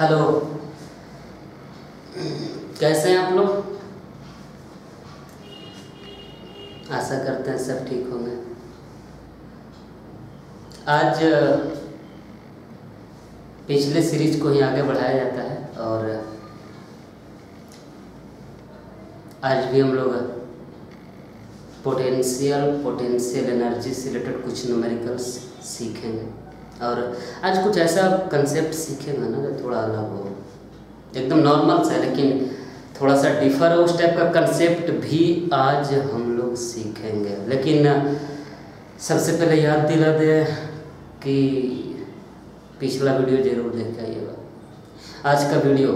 Hello. कैसे हैं आप लोग? आशा करते हैं सब ठीक होंगे। आज, पिछले सीरीज़ को ही आगे बढ़ाया जाता है और आज भी हम लोग पोटेंशियल पोटेंशियल एनर्जी से रिलेटेड कुछ न्यूमेरिकल्स सीखेंगे। और आज कुछ ऐसा कंसेप्ट सीखेगा ना जो थोड़ा अलग हो। एकदम नॉर्मल सा है, लेकिन थोड़ा सा डिफर है उस टाइप का कंसेप्ट भी आज हम लोग सीखेंगे। लेकिन सबसे पहले याद दिला दे कि पिछला वीडियो ज़रूर देख आइएगा आज का वीडियो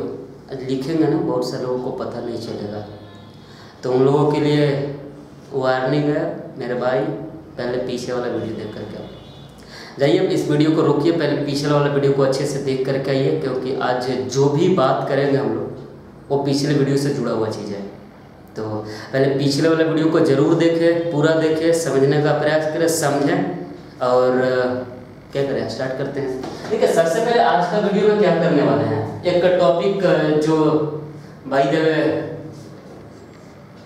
आज लिखेंगे ना, बहुत सारे लोगों को पता नहीं चलेगा। तो उन लोगों के लिए वार्निंग है, मेरे भाई, पहले पीछे वाला वीडियो देख करके जाइए इस वीडियो को रोकिए, पहले पिछले वाला वीडियो को अच्छे से देख करके आइए, क्योंकि आज जो भी बात करेंगे हम लोग, वो पिछले वीडियो से जुड़ा हुआ चीज़ है। तो पहले पिछले वाले वीडियो को ज़रूर देखें, पूरा देखें, समझने का प्रयास करें, समझें, और क्या करें, स्टार्ट करते हैं। ठीक है, सबसे पहले आज का वीडियो में क्या करने वाले हैं? एक टॉपिक जो by the way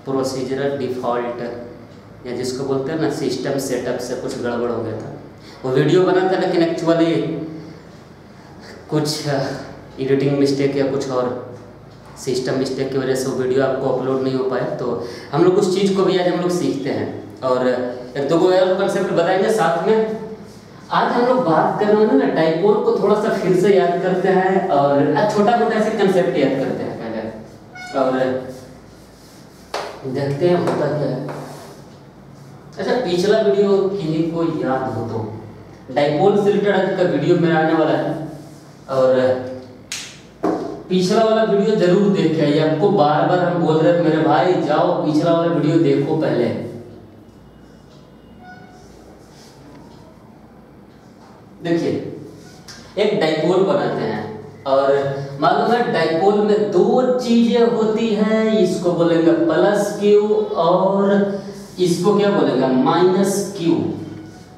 procedural default या जिसको बोलते हैं ना सिस्टम सेटअप से कुछ गड़बड़ हो गया था। वो वीडियो बना था लेकिन एक्चुअली कुछ एडिटिंग मिस्टेक या कुछ और सिस्टम मिस्टेक की वजह से वो वीडियो आपको अपलोड नहीं हो पाया। तो हम लोग उस चीज़ को भी आज हम लोग सीखते हैं। और एक दो और कंसेप्ट बताएँगे साथ में। आज हम लोग बात कर रहे हैं ना डाइपोल को थोड़ा सा फिर से याद करते हैं और छोटा मोटा ऐसे कंसेप्ट याद करते हैं पहले। और देखते हैं होता क्या है। अच्छा पिछला वीडियो किन्हीं को याद हो तो। डाइपोल से रिलेटेड आज का वीडियो मेरा आने वाला है। और पिछला वाला वीडियो ज़रूर देख के आइए आपको बार बार हम बोल रहे हैं, मेरे भाई, जाओ, पिछला वाला वीडियो देखो पहले। देखिए, एक डाइपोल बनाते हैं, और मालूम है डाइपोल में दो चीज़ें होती हैं, इसको बोलेंगे प्लस क्यू और इसको क्या बोलेंगे? Minus Q.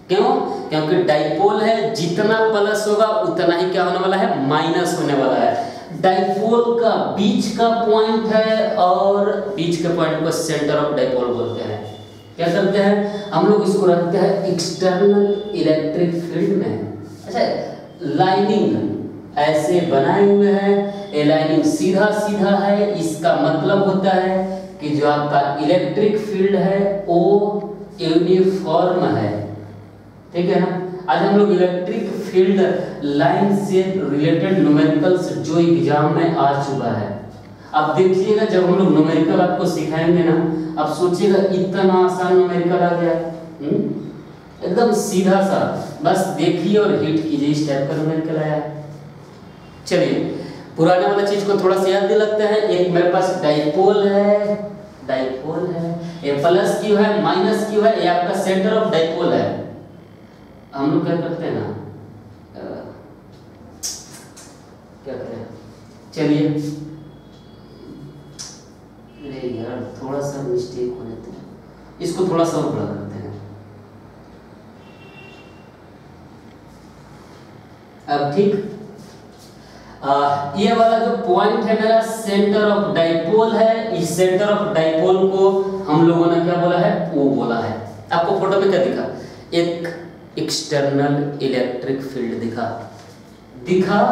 क्यों? क्योंकि डाइपोल है, जितना प्लस होगा, उतना ही क्या होने वाला है? माइनस होने वाला है। डाइपोल का बीच का पॉइंट है और बीच के पॉइंट को सेंटर ऑफ़ डाइपोल बोलते हैं। क्या करते हैं? हम लोग इसको रखते हैं एक्सटर्नल इलेक्ट्रिक फ़ील्ड में। अच्छा लाइनिंग ऐसे बनाए हुए हैं। लाइनिंग सीधा सीधा है। इसका मतलब होता है कि जो आपका इलेक्ट्रिक फ़ील्ड है, वो यूनिफॉर्म है। ठीक है ना? आज हम लोग इलेक्ट्रिक फ़ील्ड लाइन से रिलेटेड न्यूमेरिकल्स जो एग्ज़ाम में आ चुका है। अब देखिएगा, जब हम लोग न्यूमेरिकल आपको सिखाएँगे ना, अब सोचिएगा, इतना आसान न्यूमेरिकल आ गया। एकदम सीधा सा। बस देखिए और हिट कीजिए, इस टाइप का न्यूमेरिकल आया। चलिए, पुराने वाला चीज़ को थोड़ा सा याद दिलाते हैं। एक मेरे पास डाइपोल है डाइपोल है। ये प्लस क्यू है माइनस क्यू है ये आपका सेंटर ऑफ़ डाइपोल है। हम लोग क्या करते हैं ना क्या करें? चलिए। अरे यार थोड़ा सा मिस्टेक हो जाता है। इसको थोड़ा सा और बड़ा करते हैं। अब ठीक। आ, ये वाला जो पॉइंट है मेरा सेंटर ऑफ़ डाइपोल है इस सेंटर ऑफ़ डाइपोल को हम लोगों ने क्या बोला है? ओ बोला है। आपको फ़ोटो में क्या दिखा? एक एक्सटर्नल इलेक्ट्रिक फ़ील्ड दिखा। दिखा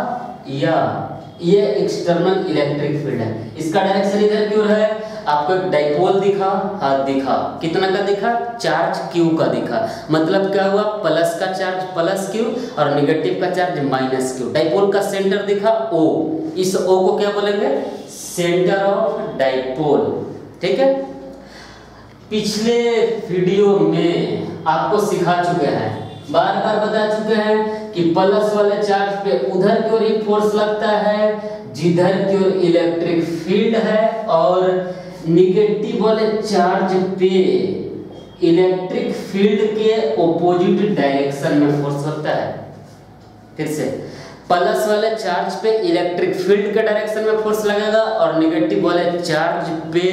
या, ये एक्सटर्नल इलेक्ट्रिक फ़ील्ड है। इसका डायरेक्शन इधर की ओर है? आपको एक डाइपोल दिखा, हाथ दिखा। कितना का दिखा? चार्ज क्यू का दिखा। मतलब क्या हुआ? प्लस का चार्ज प्लस क्यू और नेगेटिव का चार्ज माइनस क्यू डाइपोल का सेंटर दिखा ओ इस ओ को क्या बोलेंगे? सेंटर ऑफ़ डाइपोल ठीक है? पिछले वीडियो में आपको सिखा चुके हैं। बार बार बता चुके हैं कि प्लस वाले चार्ज पे उधर की ओर ही फोर्स लगता है, जिधर की ओर इलेक्ट्रिक फ़ील्ड है और निगेटिव वाले चार्ज पे इलेक्ट्रिक फ़ील्ड के ओपोजिट डायरेक्शन में फोर्स लगता है। फिर से प्लस वाले चार्ज पे इलेक्ट्रिक फ़ील्ड के डायरेक्शन में फोर्स लगेगा और निगेटिव वाले चार्ज पे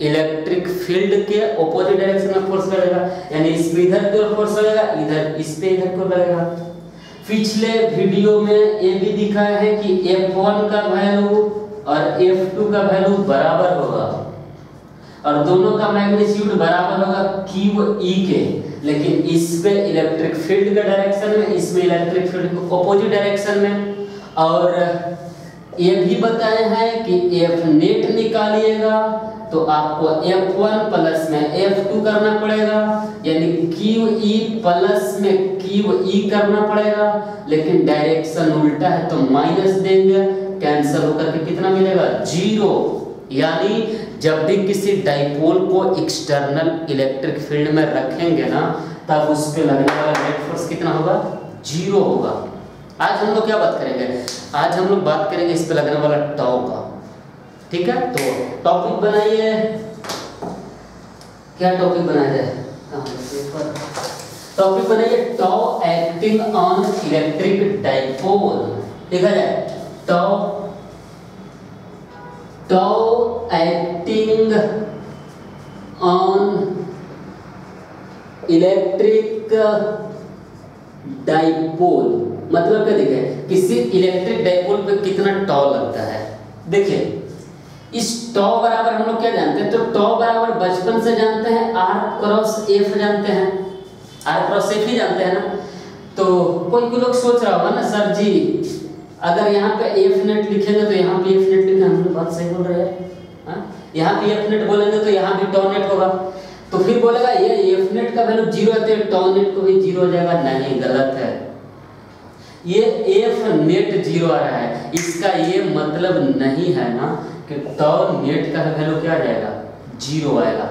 इलेक्ट्रिक फ़ील्ड के ऑपोजिट डायरेक्शन में फोर्स लगेगा। यानी इस इधर की ओर फोर्स लगेगा, इधर इस पे इधर को लगेगा। पिछले वीडियो में ये भी दिखाया है कि F1 का वैल्यू और F2 का वैल्यू बराबर होगा। और दोनों का मैग्नीट्यूड बराबर होगा क्यू ई के। लेकिन इस पे इलेक्ट्रिक फ़ील्ड का डायरेक्शन में इसमें इलेक्ट्रिक फ़ील्ड को अपोजिट डायरेक्शन में, और ये भी बताए हैं कि एफ़ नेट निकालिएगा तो आपको F1 प्लस में F2 करना पड़ेगा, यानी QE प्लस में QE करना पड़ेगा, लेकिन डायरेक्शन उल्टा है तो माइनस देंगे कैंसिल होकर के कितना मिलेगा? ज़ीरो यानी जब भी किसी डाइपोल को एक्सटर्नल इलेक्ट्रिक फ़ील्ड में रखेंगे ना, तब उस पर लगने वाला नेट फोर्स कितना होगा? ज़ीरो होगा। आज हम लोग क्या बात करेंगे? आज हम लोग बात करेंगे इस पे लगने वाला टॉ का। ठीक है? तो टॉपिक बनाइए। क्या टॉपिक बनाया जाए? टॉपिक बनाइए tau acting on electric dipole. देखा जाए tau tau acting on electric dipole. मतलब क्या देखिए किसी इलेक्ट्रिक डाइपोल पे कितना टॉ लगता है। देखिए इस टॉ बराबर हम लोग क्या जानते हैं? तो टॉ बराबर बचपन से जानते हैं आर क्रॉस एफ़ जानते हैं। आर क्रॉस एफ़ ही जानते हैं ना? तो कोई कोई लोग सोच रहा होगा ना, सर जी, अगर यहाँ पे एफ़ नेट लिखेंगे तो यहाँ पे एफ़ नेट लिखा हम लोग बात सही बोल रहे हैं। हाँ? यहाँ पे एफ़ नेट बोलेंगे तो यहाँ भी टॉ नेट होगा। तो फिर बोलेगा, ये एफ़ नेट का वैल्यू ज़ीरो है तो टॉ नेट को भी ज़ीरो हो जाएगा। नहीं, गलत है। ये एफ़ नेट ज़ीरो आ रहा है। इसका ये मतलब नहीं है ना कि टॉ नेट का वैल्यू क्या जाएगा? ज़ीरो आएगा।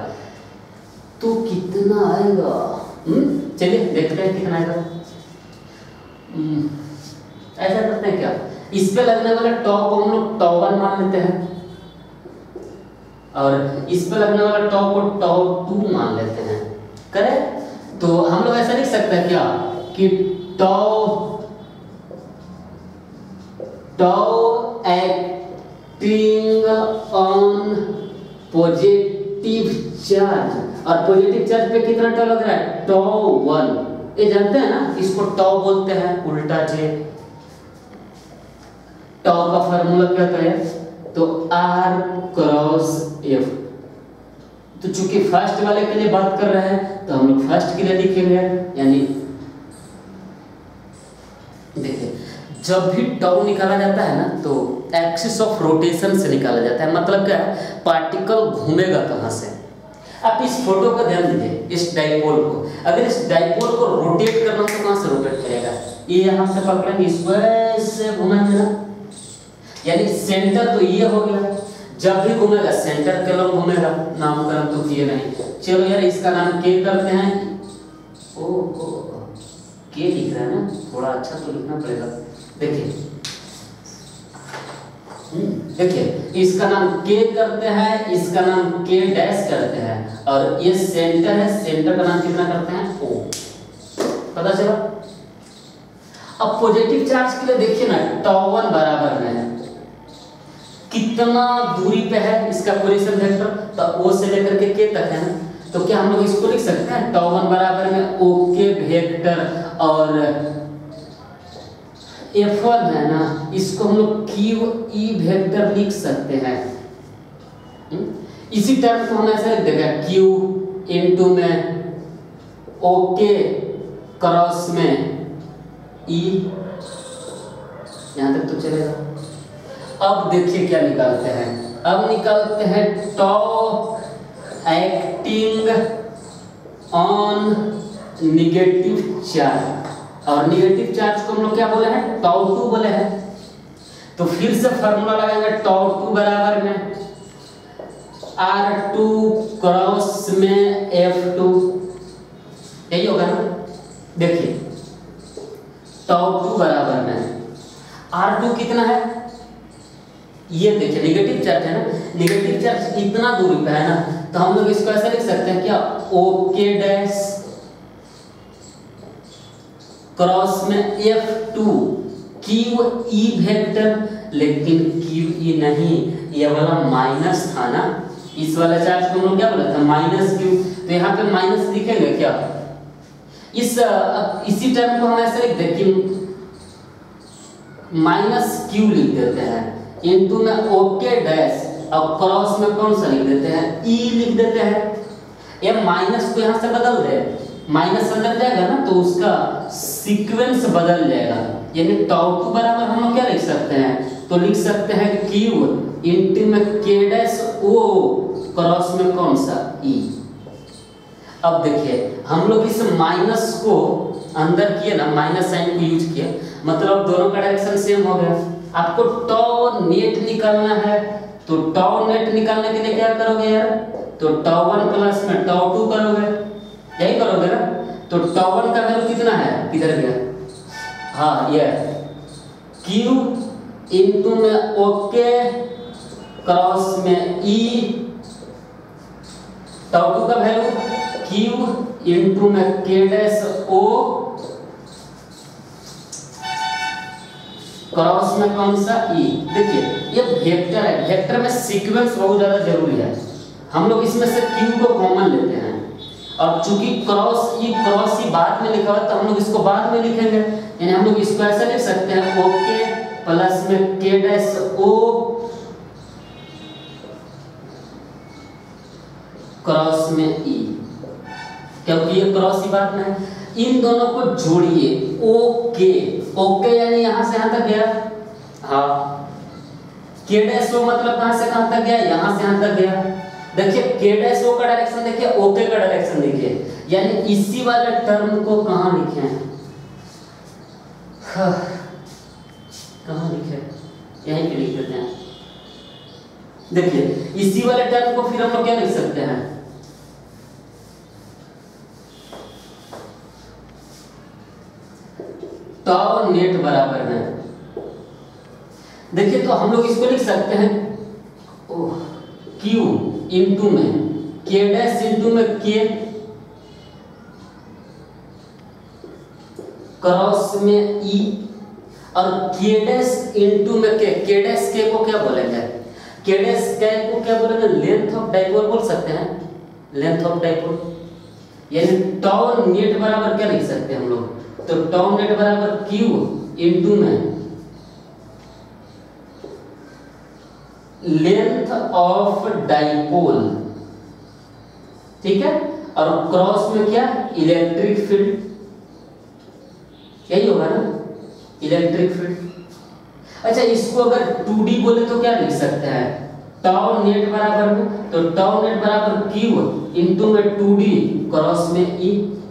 तो कितना आएगा? चलिए, देखते हैं कितना आएगा। ऐसा करते हैं क्या? इस पे लगने वाला टॉप को हम लोग टॉ वन मान लेते हैं। और इस पे लगने वाला टॉ को टॉ टू मान लेते हैं। करें? तो हम लोग ऐसा लिख सकते हैं क्या? कि tau tau acting on positive charge और पॉजिटिव चार्ज पे कितना टॉ लग रहा है? टॉ वन ये जानते हैं ना? इसको टॉ बोलते हैं, उल्टा जे टॉ का फार्मूला क्या करें? तो आर क्रॉस एफ़ तो चूँकि फ़र्स्ट वाले के लिए बात कर रहे हैं तो हम लोग फ़र्स्ट के लिए लिखेंगे यानी देखिए जब भी टॉ निकाला जाता है ना तो एक्सिस ऑफ़ रोटेशन से निकाला जाता है। मतलब क्या है? पार्टिकल घूमेगा कहाँ से? आप इस फ़ोटो को ध्यान दीजिए इस डाइपोल को। अगर इस डाइपोल को रोटेट करना तो कहाँ से रोटेट करेगा? ये यहाँ से पकड़ेंगे इस वैसे घुमाएँगे ना। यानी सेंटर तो ये हो गया। जब भी घूमेगा सेंटर के लोग घूमेगा नामकरण तो किए नहीं। चलो यार इसका नाम के करते हैं। ओ, ओ, ओ के लिख रहा है ना? थोड़ा अच्छा तो लिखना पड़ेगा। देखिए। देखिए, इसका नाम के करते हैं, इसका नाम के डैश करते हैं, और ये सेंटर है सेंटर का नाम कितना करते हैं? ओ पता चला? अब पॉजिटिव चार्ज के लिए देखिए ना टॉ वन बराबर में है कितना दूरी पे है इसका पोजीशन वेक्टर तो ओ से लेकर के के तक है ना? तो क्या हम लोग इसको लिख सकते हैं? टॉ वन बराबर में ओ के वेक्टर और F1 है ना, इसको हम लोग क्यू ई वेक्टर लिख सकते हैं। इसी टर्म को हम ऐसे लिख देंगे क्यू इनटू में ओके क्रॉस में ई यहाँ तक तो चलेगा। अब देखिए क्या निकालते हैं। अब निकालते हैं tau acting on negative charge और निगेटिव चार्ज को हम लोग क्या बोले हैं? टॉ टू बोले हैं। तो फिर से फॉर्मूला लगाएँगे टॉ टू बराबर में। आर टू क्रॉस में एफ़ टू यही होगा ना? देखिए। टॉ टू बराबर में। आर टू कितना है? ये देखिए निगेटिव चार्ज है ना? निगेटिव चार्ज इतना दूरी पे है ना? तो हम लोग इसको ऐसा लिख सकते हैं क्या? ओके डैश क्रॉस में F two Q E vector लेकिन क्यू ई नहीं, ये वाला माइनस था ना? इस वाला चार्ज को हम लोग क्या बोला था? माइनस क्यू तो यहाँ पे माइनस लिखेंगे क्या? इस इसी टर्म को हम ऐसे लिख दें कि माइनस क्यू लिख देते हैं। इनटू में ओके डैश और क्रॉस में कौन सा लिख देते हैं? ई e लिख देते हैं। ये माइनस को यहाँ से बदल दे। माइनस अंदर जाएगा ना तो उसका सीक्वेंस बदल जाएगा। यानी टाउ टू बराबर हम लोग क्या लिख सकते हैं? तो लिख सकते हैं क्यू इंटू में के डैश ओ क्रॉस में कौन सा? ई e. अब देखिए, हम लोग इस माइनस को अंदर किए ना माइनस साइन को यूज़ किए मतलब दोनों का डायरेक्शन सेम हो गया। आपको टॉ नेट निकालना है तो टॉ नेट निकालने के लिए क्या करोगे यार? तो टॉ वन प्लस में टॉ टू करोगे। यही करोगे ना? तो टॉ वन का वैल्यू कितना है? किधर गया? हाँ ये क्यू इंटू में ओके क्रॉस में ई टॉ टू का वैल्यू क्यू इंटू में के डैश ओ क्रॉस में कौन सा? ई देखिए, ये वेक्टर है। वेक्टर में सीक्वेंस बहुत ज़्यादा ज़रूरी है। हम लोग इसमें से क्यू को कॉमन लेते हैं। और चूँकि क्रॉस ई क्रॉस ई बाद में लिखा हुआ तो हम लोग इसको बाद में लिखेंगे। यानी हम लोग इसको ऐसे लिख सकते हैं ओके प्लस में के डैश ओ क्रॉस में ई क्योंकि ये क्रॉस ही बात में है। इन दोनों को जोड़िए ओके ओके यानी यहाँ से यहाँ तक गया? हाँ। के डैश ओ मतलब कहाँ से कहाँ तक गया? यहाँ से यहाँ तक गया। देखिए के डैश ओ का डायरेक्शन देखिए ओके का डायरेक्शन देखिए। यानी इसी वाले टर्म को कहाँ लिखे हैं? हाँ, कहाँ लिखे यहीं पे लिख देते हैं। देखिए इसी वाले टर्म को फिर हम लोग क्या लिख सकते हैं? टॉ नेट बराबर है। देखिए तो हम लोग इसको लिख सकते हैं। क्यू इंटू में के डैश इंटू में के क्रॉस में ई और के डैश इंटू में के के डैश के को क्या बोलेंगे? के डैश के को क्या बोलेंगे? लेंथ ऑफ़ डाइपोल बोल सकते हैं। लेंथ ऑफ़ डाइपोल यानी टॉ नेट बराबर क्या लिख सकते हैं हम लोग? तो टॉम नेट बराबर क्यू इंटू में लेंथ ऑफ़ डाइपोल। ठीक है? और क्रॉस में क्या? Electric field. यही होगा ना? Electric field. अच्छा इसको अगर 2D बोले तो क्या लिख सकते हैं? टाउ नेट बराबर में तो टाउ नेट बराबर क्यू इंटू में 2D क्रॉस में ई। e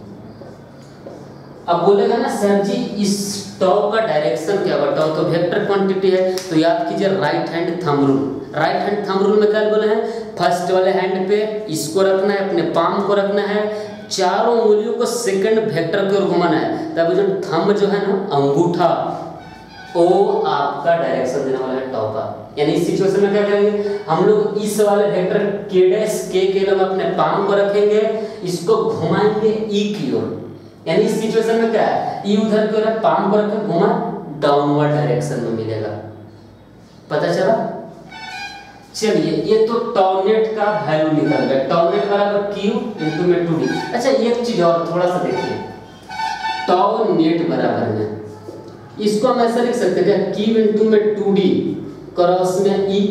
अब बोलेगा ना, सर जी, इस टॉ का डायरेक्शन क्या टॉ तो वेक्टर क्वांटिटी है तो याद कीजिए right hand thumb rule right hand thumb rule में क्या बोले हैं? फ़र्स्ट वाले हैंड पे इसको रखना है, अपने पाम को रखना है, चारों उंगलियों को सेकंड वेक्टर की ओर घुमाना है। तब जो थंब जो है ना, अंगूठा वो आपका डायरेक्शन देने वाला है टॉ का। यानी इस सिचुएशन में क्या करेंगे? हम लोग इस वाले वेक्टर के डैश के के लोग अपने पाम को रखेंगे, इसको घुमाएँगे ई की ओर। यानी इस सिचुएशन में क्या है? ई उधर की ओर पाम को रखकर घुमा डाउनवर्ड डायरेक्शन में मिलेगा। पता चला? चलिए, ये तो टॉर्नेट का वैल्यू निकल गया। टॉर्नेट बराबर क्यू इनटू में 2d अच्छा एक चीज़ और थोड़ा सा देखिए। टॉर्नेट बराबर में। इसको हम ऐसा लिख सकते हैं क्यू? इनटू में 2d क्रॉस में e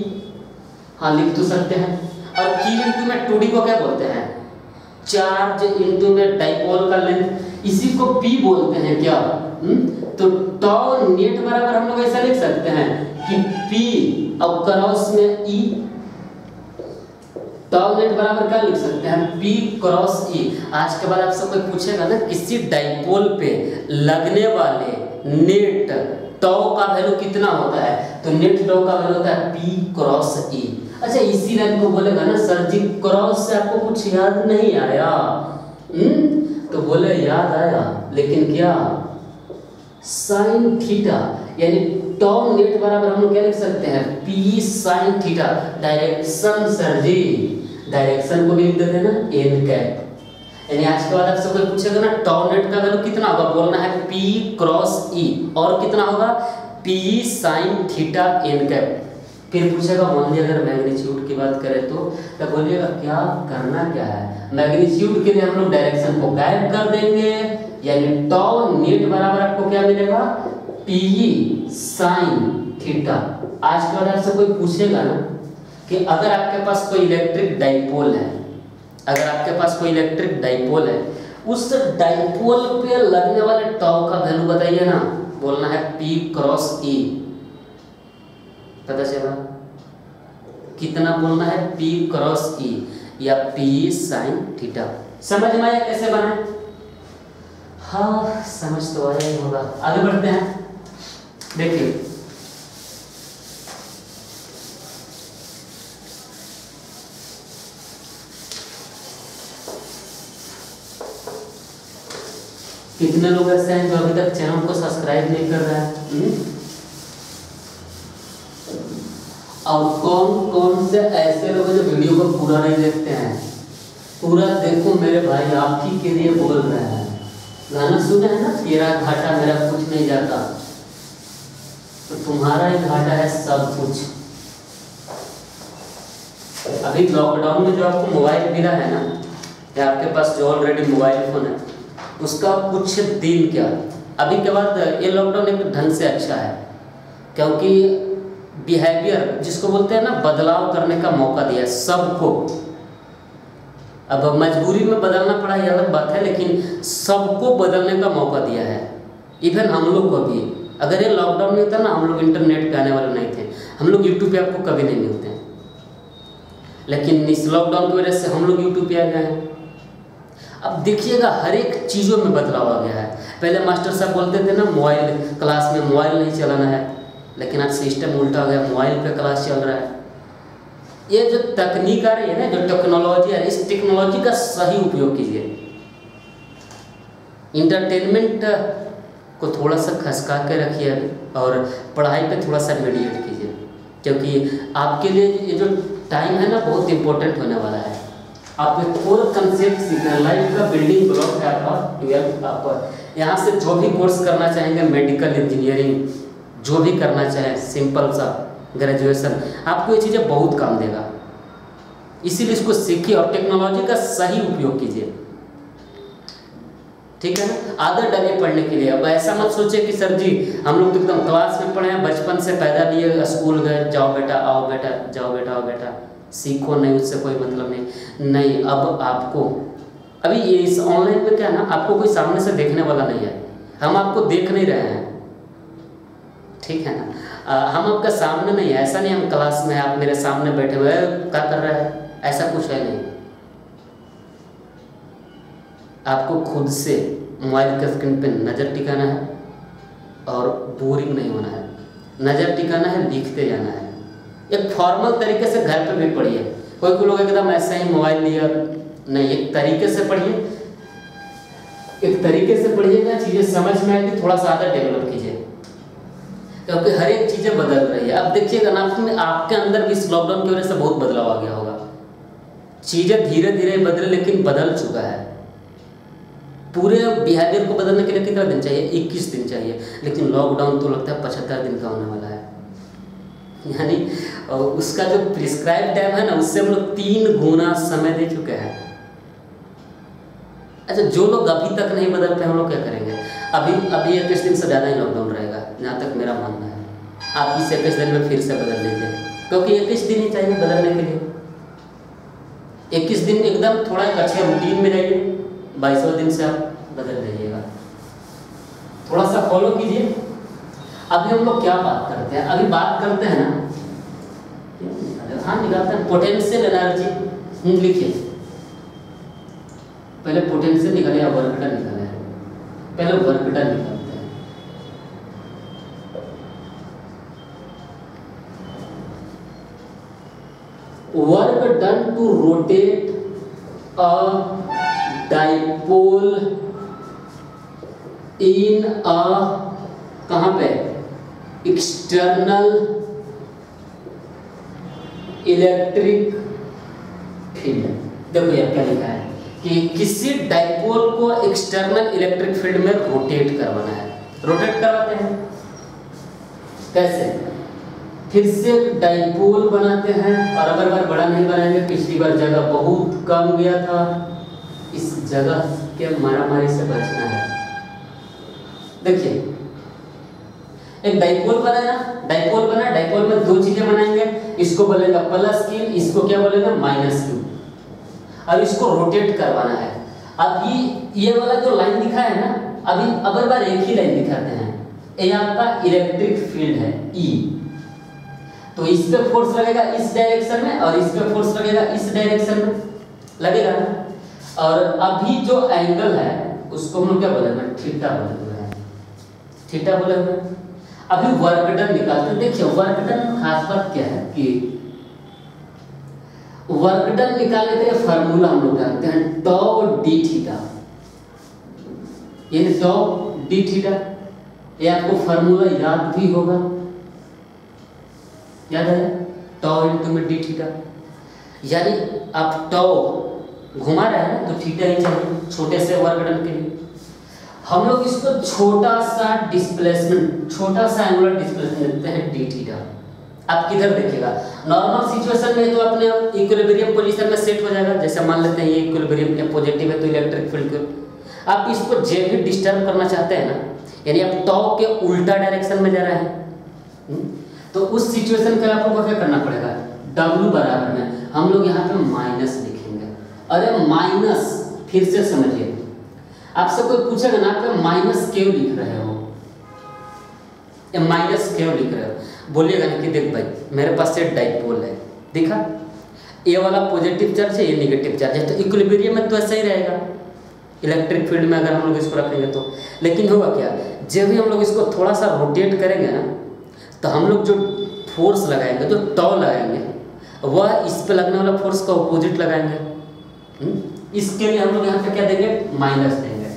हाँ लिख तो सकते हैं। और क्यू इनटू में 2d को क्या बोलते हैं? चार्ज इनटू में डाइपोल का लेंथ इसी को P बोलते हैं क्या? हुँ? हम्म? तो टॉ नेट बराबर हम लोग ऐसा लिख सकते हैं कि P और क्रॉस में E टॉ नेट बराबर क्या लिख सकते हैं? P क्रॉस E आज के बाद आपसे कोई पूछेगा ना, किसी डाइपोल पे लगने वाले नेट टॉ का वैल्यू कितना होता है? तो नेट टॉ का वैल्यू होता है P क्रॉस E अच्छा इसी लाइन को बोलेगा ना सर जी क्रॉस से आपको कुछ याद नहीं आया। तो बोले, याद आया, लेकिन क्या? साइन थीटा यानी टॉम नेट बराबर हम लोग क्या लिख सकते हैं? P sine theta direction sir ji. Direction को भी लिख देते हैं ना एन कैप यानी आज के बाद आपसे कोई पूछेगा ना टॉम नेट का वैल्यू कितना होगा? बोलना है पी क्रॉस ई और कितना होगा? P sine theta N cap फिर पूछेगा मान लिया अगर मैग्नीट्यूड की बात करें तो? तब बोलिएगा, क्या करना क्या है? मैग्नीट्यूड के लिए हम लोग डायरेक्शन को गायब कर देंगे, यानी टॉ नेट बराबर आपको क्या मिलेगा? पी साइन थीटा आज के बाद आपसे कोई पूछेगा ना कि अगर आपके पास कोई इलेक्ट्रिक डाइपोल है, अगर आपके पास कोई इलेक्ट्रिक डाइपोल है, उस डाइपोल पे लगने वाले टॉ का वैल्यू बताइए ना। बोलना है पी क्रॉस ई पता चला कितना बोलना है? पी क्रॉस ई या पी साइन थीटा समझ में आया कैसे बनाए हाँ? समझ तो आया ही होगा। आगे बढ़ते हैं। देखिए। कितने लोग ऐसे हैं जो अभी तक चैनल को सब्सक्राइब नहीं कर रहे हैं? हम्म? और कौन कौन से ऐसे लोग जो वीडियो को पूरा नहीं देखते हैं? पूरा देखो मेरे भाई, आप ही के लिए बोल रहे हैं। गाना सुने हैं ना, तेरा घाटा मेरा कुछ नहीं जाता। तो तुम्हारा ही घाटा है सब कुछ। अभी लॉकडाउन में जो आपको मोबाइल मिला है ना, या आपके पास जो ऑलरेडी मोबाइल फ़ोन है, उसका कुछ दिन क्या? अभी के बाद ये लॉकडाउन एक ढंग से अच्छा है, क्योंकि बिहेवियर जिसको बोलते हैं ना, बदलाव करने का मौका दिया, सबको। अब मजबूरी में बदलना पड़ा ये अलग बात है, लेकिन सबको बदलने का मौका दिया है। इवन हम लोग को भी। अगर ये लॉकडाउन नहीं होता ना, हम लोग इंटरनेट पे आने वाले नहीं थे। हम लोग यूट्यूब पे आपको कभी नहीं मिलते। हैं लेकिन इस लॉकडाउन की वजह से हम लोग यूट्यूब पे आ गए हैं। अब देखिएगा, हर एक चीज़ों में बदलाव आ गया है। पहले मास्टर साहब बोलते थे ना, मोबाइल, क्लास में मोबाइल नहीं चलाना है। लेकिन आज सिस्टम उल्टा हो गया मोबाइल पे क्लास चल रहा है। ये जो तकनीक आ रही है ना, जो टेक्नोलॉजी आ है, इस टेक्नोलॉजी का सही उपयोग कीजिए। इंटरटेनमेंट को थोड़ा सा खसका के रखिए और पढ़ाई पे थोड़ा सा मीडिएट कीजिए, क्योंकि आपके लिए ये जो टाइम है ना, बहुत इंपॉर्टेंट होने वाला है। आप एक और कंसेप्ट लाइफ का बिल्डिंग ब्लॉक है आपका ट्वेल्थ आप यहाँ से जो भी कोर्स करना चाहेंगे मेडिकल इंजीनियरिंग जो भी करना चाहें सिंपल सा ग्रेजुएशन आपको ये चीज़ें बहुत काम देगा। इसीलिए इसको सीखिए और टेक्नोलॉजी का सही उपयोग कीजिए। ठीक है ना? आदत डालिए पढ़ने के लिए। अब ऐसा मत सोचे कि सर जी, हम लोग तो एकदम क्लास में पढ़े हैं, बचपन से पैदा लिए स्कूल गए, जाओ बेटा, आओ बेटा, जाओ बेटा, आओ बेटा। सीखो नहीं, उससे कोई मतलब नहीं। नहीं, अब आपको, अभी ये इस ऑनलाइन में क्या है ना, आपको कोई सामने से देखने वाला नहीं है। हम आपको देख नहीं रहे हैं। ठीक है ना? आ, हम आपका सामने नहीं है ऐसा नहीं हम क्लास में आप मेरे सामने बैठे हुए क्या कर रहे हैं? ऐसा कुछ है नहीं। आपको खुद से मोबाइल के स्क्रीन पे नज़र टिकाना है और बोरिंग नहीं होना है। नज़र टिकाना है लिखते जाना है। एक फॉर्मल तरीके से घर पे भी पढ़िए। कोई कोई लोग एकदम ऐसा ही मोबाइल लिया नहीं एक तरीके से पढ़िए। एक तरीके से पढ़िएगा चीज़ें समझ में आएगी थोड़ा सा डेवलप कीजिए। क्योंकि हर एक चीज़ें बदल रही है। अब देखिएगा ना में आपके अंदर भी इस लॉकडाउन की वजह से बहुत बदलाव आ गया होगा। चीज़ें धीरे धीरे बदले, लेकिन बदल चुका है। पूरे बिहेवियर को बदलने के लिए कितना दिन चाहिए? इक्कीस दिन चाहिए। लेकिन लॉकडाउन तो लगता है पचहत्तर दिन का होने वाला है। यानी उसका जो प्रिस्क्राइब टाइम है ना, उससे हम लोग तीन गुना समय दे चुके हैं। अच्छा जो लोग अभी तक नहीं बदलते हम लोग क्या करेंगे? अभी अभी इक्कीस दिन से ज़्यादा ही लॉकडाउन रहेगा? जहाँ तक मेरा मानना है। आप इस इक्कीस दिन में फिर से बदल लीजिए क्योंकि इक्कीस दिन ही चाहिए बदलने के लिए। इक्कीस दिन एकदम थोड़ा एक अच्छे रूटीन में रहिए। बाईसवें दिन से आप बदल जाइएगा। थोड़ा सा फॉलो कीजिए। अभी हम लोग क्या बात करते हैं? अभी बात करते हैं ना। हाँ निकालते हैं। पोटेंशियल एनर्जी लिखिए। पहले पोटेंशियल निकाले या वर्क डन निकाले। पहले वर्क डन निकालते हैं work done to rotate a dipole in a कहाँ पे? एक्सटर्नल इलेक्ट्रिक फ़ील्ड देखो ये क्या लिखा है। कि किसी डाइपोल को एक्सटर्नल इलेक्ट्रिक फ़ील्ड में रोटेट करवाना है। रोटेट करवाते हैं। कैसे? फिर से डाइपोल बनाते हैं और अगर बार बड़ा नहीं बनाएँगे, पिछली बार जगह बहुत कम गया था। इस जगह के मारामारी से बचना है। देखिए, एक डाइपोल बना ना। डाइपोल बना डाइपोल में दो चीज़ें बनाएँगे। इसको बोलेगा प्लस क्यू इसको क्या बोलेगा? माइनस क्यू अब इसको रोटेट करवाना है। अभी ये ये वाला जो लाइन दिखा है ना, अभी अगर बार एक ही लाइन दिखाते हैं। ये आपका इलेक्ट्रिक फ़ील्ड है ई तो इस पे फोर्स लगेगा इस डायरेक्शन में और इस पे फोर्स लगेगा इस डायरेक्शन में। लगेगा और अभी जो एंगल है, उसको हम क्या बोलेंगे? थीटा बोले हुए हैं थीटा बोले हुए अभी वर्क डन निकालते देखिए वर्क डन खास बात क्या है कि वर्क डन निकालने के लिए फार्मूला हम लोग जानते हैं टॉ डी थीटा यानी टॉ डी थीटा ये आपको फार्मूला याद भी होगा। याद है? टॉ इंटू में डी थीटा यानी आप टॉ घुमा रहे हैं तो थीटा ही चाहिए, छोटे से वर्क डन के लिए। हम लोग इसको छोटा सा डिस्प्लेसमेंट छोटा सा एंगुलर डिस्प्लेसमेंट देते हैं डी थीटा आप किधर देखिएगा। नॉर्मल सिचुएशन में तो अपने इक्विलिब्रियम पोजीशन में सेट हो जाएगा। जैसे मान लेते हैं ये इक्विलिब्रियम के पॉजिटिव है तो इलेक्ट्रिक फ़ील्ड आप इसको जे भी डिस्टर्ब करना चाहते हैं ना, यानी आप टॉ के उल्टा डायरेक्शन में जा रहे हैं हम्म? तो उस सिचुएशन के आप लोग क्या करना पड़ेगा? डब्ल्यू बराबर में। हम लोग यहाँ पे माइनस लिखेंगे। अरे माइनस फिर से समझिए। आपसे कोई पूछेगा ना, आप माइनस क्यों लिख रहे हो? माइनस क्यों लिख रहे हो? बोलिएगा ना कि देख भाई, मेरे पास से डाइपोल है। देखा? ये वाला पॉजिटिव चार्ज है ये नेगेटिव चार्ज है तो इक्विलिब्रियम में तो ऐसा ही रहेगा। इलेक्ट्रिक फ़ील्ड में अगर हम लोग इसको रखेंगे तो। लेकिन होगा क्या? जब भी हम लोग इसको थोड़ा सा रोटेट करेंगे ना तो हम लोग जो फोर्स लगाएँगे, जो टॉ लगाएँगे, वह इस पे लगने वाला फोर्स का अपोजिट लगाएँगे। हुँ? इसके लिए हम लोग यहाँ पे क्या देंगे? माइनस देंगे।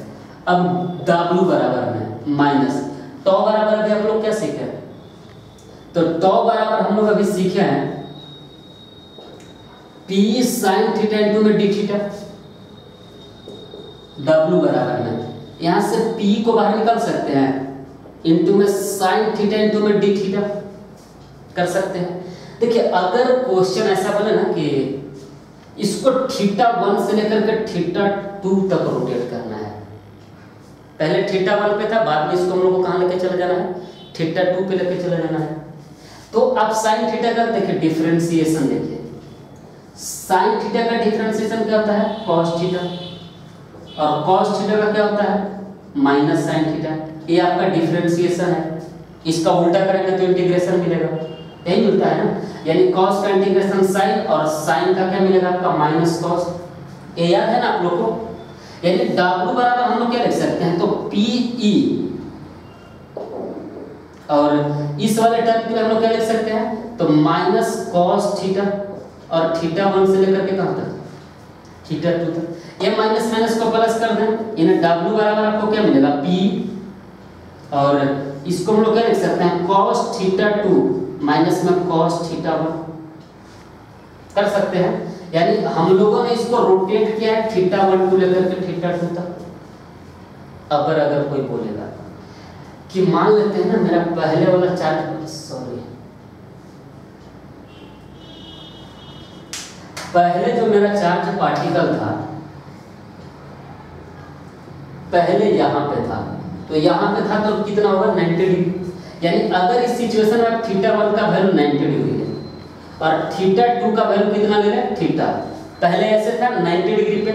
अब W बराबर में माइनस टॉ बराबर भी हम लोग क्या सीखे? तो टॉ बराबर हम लोग अभी सीखे हैं। P sin थीटा इनटू में d थीटा W बराबर में। यहाँ से P को बाहर निकाल सकते हैं। इनटू में sin थीटा इनटू में d थीटा कर सकते हैं। देखिए, अगर क्वेश्चन ऐसा बोले ना कि इसको थीटा वन से लेकर के थीटा टू तक रोटेट करना है। पहले थीटा वन पे था, बाद में इसको हम लोग को कहाँ लेके चले जाना है? थीटा टू पे लेके चले जाना है। तो आप साइन थीटा का देखिए डिफरेंशिएशन देखिए। साइन थीटा का डिफरेंशिएशन क्या होता है? कॉस थीटा और कॉस थीटा का क्या होता है? माइनस साइन थीटा ये आपका डिफरेंशिएशन है। इसका उल्टा करेंगे तो इंटीग्रेशन मिलेगा। यही मिलता है ना? यानी cos का इंटीग्रेशन sin और sin का क्या मिलेगा? आपका माइनस cos ये याद है ना आप लोग को? यानी W बराबर हम लोग क्या लिख सकते हैं? तो PE और इस वाले टर्म के लिए हम लोग क्या लिख सकते हैं? तो माइनस cos थीटा और थीटा वन से लेकर के कहाँ तक? थीटा टू तक। ये माइनस माइनस को प्लस कर दें। यानी W बराबर आपको क्या मिलेगा? P और इसको हम लोग क्या लिख सकते हैं? cos थीटा टू माइनस में cos थीटा वन कर सकते हैं। यानी हम लोगों ने इसको रोटेट किया है थीटा वन टू लेकर के थीटा टू तक। अगर अगर कोई बोलेगा कि मान लेते हैं ना, मेरा पहले वाला चार्ज सॉरी पहले जो मेरा चार्ज पार्टिकल था, पहले यहाँ पे था। तो यहाँ पे था तो कितना होगा? 90 डिग्री यानी अगर इस सिचुएशन में थीटा वन का वैल्यू 90 डिग्री है और थीटा टू का वैल्यू कितना ले रहे थीटा पहले ऐसे था 90 डिग्री पे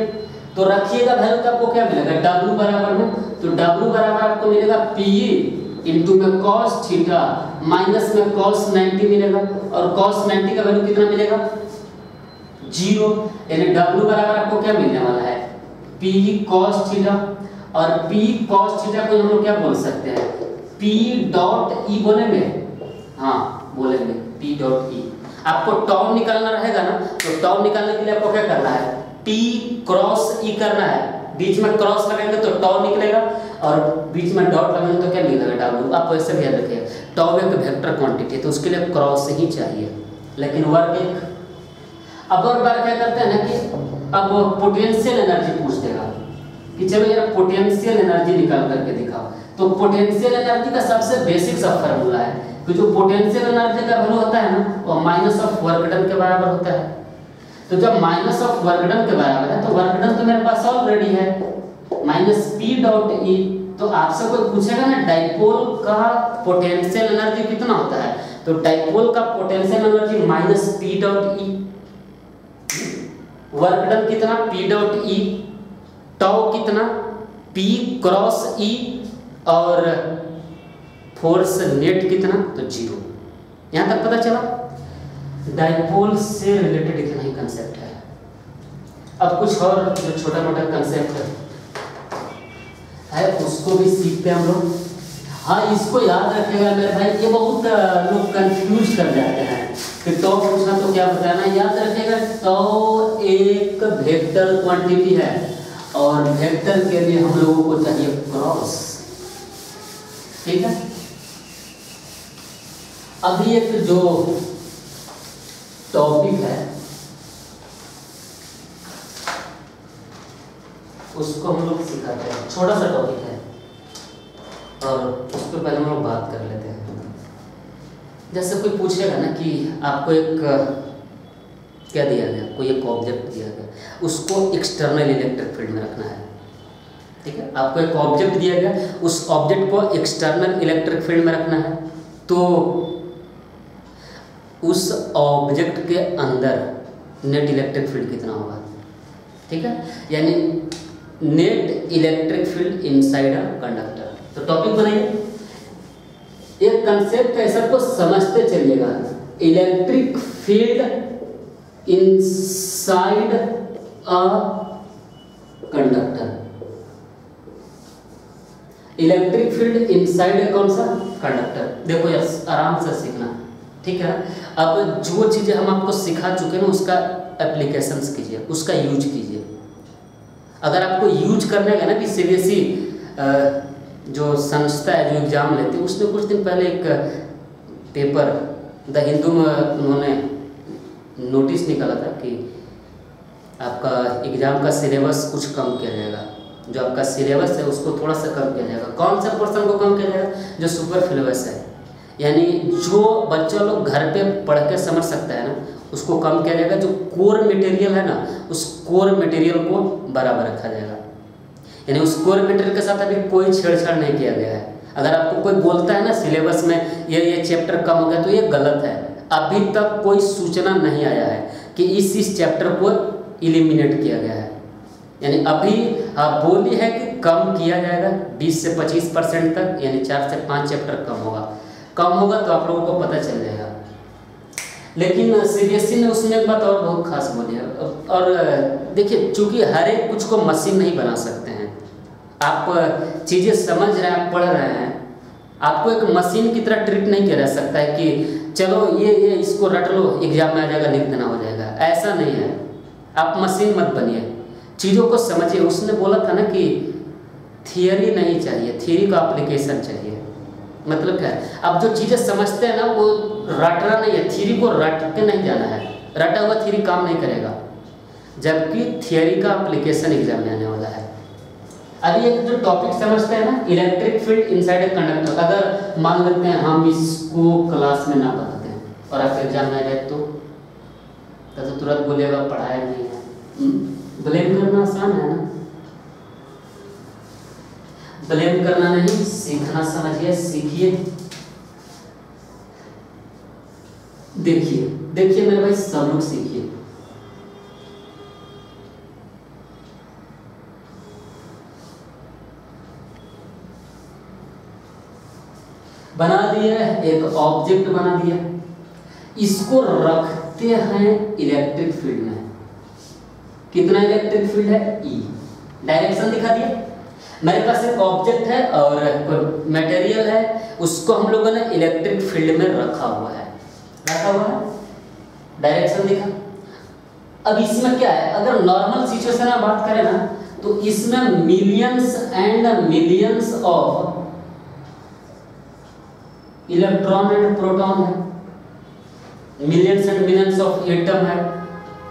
तो रखिएगा वैल्यू तो आपको क्या मिलेगा? W बराबर में? तो W बराबर आपको मिलेगा पी इंटू में cos थीटा माइनस में cos 90 मिलेगा। और cos 90 का वैल्यू कितना मिलेगा? ज़ीरो यानी W बराबर आपको क्या मिलने वाला है? P कॉस थीटा और पी cos थीटा को हम लोग क्या बोल सकते हैं? पी डॉट E बोलेंगे? हाँ बोलेंगे। पी डॉट ई आपको टॉम निकालना रहेगा ना? तो टॉम निकालने के लिए आपको क्या करना है? P क्रॉस E करना है। बीच में क्रॉस लगाएँगे तो टॉ निकलेगा और बीच में डॉट लगाएँगे तो क्या निकलेगा? डब्ल्यू आप वैसे भी रखिए टॉ एक वेक्टर क्वांटिटी है तो उसके लिए क्रॉस ही चाहिए। लेकिन वर्क एक। अब और बार क्या करते हैं ना कि अब पोटेंशियल एनर्जी पूछ देगा। कि चलो यार पोटेंशियल एनर्जी निकाल करके दिखाओ। तो पोटेंशियल एनर्जी का सबसे बेसिक सा फार्मूला है। कि जो पोटेंशियल एनर्जी का वैल्यू होता है ना, वो माइनस ऑफ़ वर्क डन के बराबर होता है। तो जब माइनस ऑफ़ वर्क डन के बराबर है तो वर्क डन तो मेरे पास ऑलरेडी है। माइनस पी डॉट ई तो आपसे कोई पूछेगा ना डाइपोल का पोटेंशियल एनर्जी कितना होता है? तो डाइपोल का potential energy minus P dot E work done कितना? पी डॉट ई टॉ कितना? पी क्रॉस ई और फोर्स नेट कितना? तो ज़ीरो यहाँ तक पता चला? डाइपोल से रिलेटेड इतना कंसेप्ट है। अब कुछ और जो छोटा मोटा कंसेप्ट है। है उसको भी सीखते हैं हम लोग। हाँ इसको याद रखेगा मेरे भाई, ये बहुत लोग कंफ्यूज कर जाते हैं। कि टॉ पूछना तो क्या बताना याद रखेगा टॉ एक वेक्टर क्वांटिटी है। और वेक्टर के लिए हम लोगों को चाहिए क्रॉस ठीक है? अभी एक जो टॉपिक है उसको हम लोग सिखाते हैं। छोटा सा टॉपिक है। और उस पर पहले हम लोग बात कर लेते हैं। जैसे कोई पूछेगा ना कि आपको एक, क्या दिया गया? कोई एक ऑब्जेक्ट दिया गया। उसको एक्सटर्नल इलेक्ट्रिक फ़ील्ड में रखना है। ठीक है? आपको एक ऑब्जेक्ट दिया गया। उस ऑब्जेक्ट को एक्सटर्नल इलेक्ट्रिक फ़ील्ड में रखना है। तो उस ऑब्जेक्ट के अंदर नेट इलेक्ट्रिक फ़ील्ड कितना होगा? ठीक है? यानी net electric field inside a conductor तो टॉपिक बनाइए। एक कंसेप्ट है, सबको समझते चलिएगा। Electric field inside a conductor electric field inside कौन सा? कंडक्टर देखो यस आराम से सीखना। ठीक है? अब जो चीज़ें हम आपको सिखा चुके हैं उसका एप्लीकेशंस कीजिए, उसका यूज़ कीजिए। अगर आपको यूज़ करने का ना कि सीरियसली जो संस्था है, जो एग्ज़ाम लेती है, उसने कुछ दिन पहले एक पेपर, द हिंदू में उन्होंने नोटिस निकाला था कि आपका एग्ज़ाम का सिलेबस कुछ कम किया जाएगा। जो आपका सिलेबस है, उसको थोड़ा सा कम किया जाएगा। कौन सा पोर्सन को कम किया जाएगा? जो सुपर सिलेबस है। यानी जो बच्चा लोग घर पे पढ़ के समझ सकता है ना उसको कम किया जाएगा, जो कोर मटेरियल है ना, उस कोर मटेरियल को बराबर रखा जाएगा। यानी उस कोर मटेरियल के साथ अभी कोई छेड़छाड़ नहीं किया गया है। अगर आपको कोई बोलता है ना सिलेबस में ये ये चैप्टर कम हो गया तो ये गलत है। अभी तक कोई सूचना नहीं आया है कि इस इस चैप्टर को इलिमिनेट किया गया है। यानी अभी आप बोली है कि कम किया जाएगा 20 से 25 परसेंट तक, यानी चार से पाँच चैप्टर कम होगा। कम होगा तो आप लोगों को पता चल जाएगा। लेकिन सीबीएसई ने उसमें एक बात और बहुत खास बोली है। और देखिए, चूँकि हर एक कुछ को मशीन नहीं बना सकते हैं, आप चीज़ें समझ रहे हैं, आप पढ़ रहे हैं, आपको एक मशीन की तरह ट्रीट नहीं किया जा सकता है कि, चलो, ये ये, इसको रट लो, एग्ज़ाम में आ जाएगा, लिख देना हो जाएगा। ऐसा नहीं है। आप मशीन मत बनिए। चीज़ों को समझिए। उसने बोला था ना कि थियरी नहीं चाहिए। थियरी का अप्लीकेशन चाहिए। मतलब क्या है? अब जो चीज़ें समझते हैं ना, वो रटना नहीं है थियरी को रट के नहीं जाना है। रटा हुआ थियरी काम नहीं करेगा। जबकि थियरी का अप्लीकेशन एग्ज़ाम में आने वाला है। अभी एक जो टॉपिक समझते हैं ना electric field inside a conductor अगर मान लेते हैं, हम इसको क्लास में ना बताते हैं, और आपके एग्ज़ाम में जाए तो? तो तुरंत बोलेगा पढ़ाया नहीं है। ब्लेम करना आसान है ना। ब्लेम करना नहीं, सीखना समझिए, सीखिए। देखिए देखिए मेरे भाई, सब लोग सीखिए। बना दिया, एक ऑब्जेक्ट बना दिया। इसको रखते हैं इलेक्ट्रिक फ़ील्ड में। कितना इलेक्ट्रिक फ़ील्ड है? ई डायरेक्शन दिखा दिया। मेरे पास एक ऑब्जेक्ट है और मटेरियल है, उसको हम लोगों ने इलेक्ट्रिक फ़ील्ड में रखा हुआ है। रखा हुआ है? डायरेक्शन दिखा। अब इसमें क्या है? अगर नॉर्मल सिचुएशन में बात करें ना तो इसमें millions and millions of electron and proton है। Millions and millions of atom है।